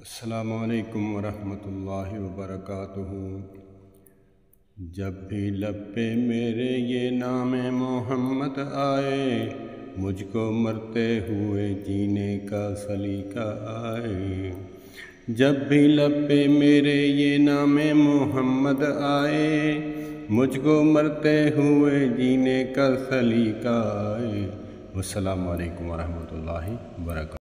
असलकम वरहमतुल्लाहि वबरकातुहू। जब भी लब पे मेरे ये नाम मोहम्मद आए, मुझको मरते हुए जीने का सलीका आए। जब भी लब पे मेरे ये नाम मोहम्मद आए, मुझको मरते हुए जीने का सलीका आए। वालकम वरहमल वर्का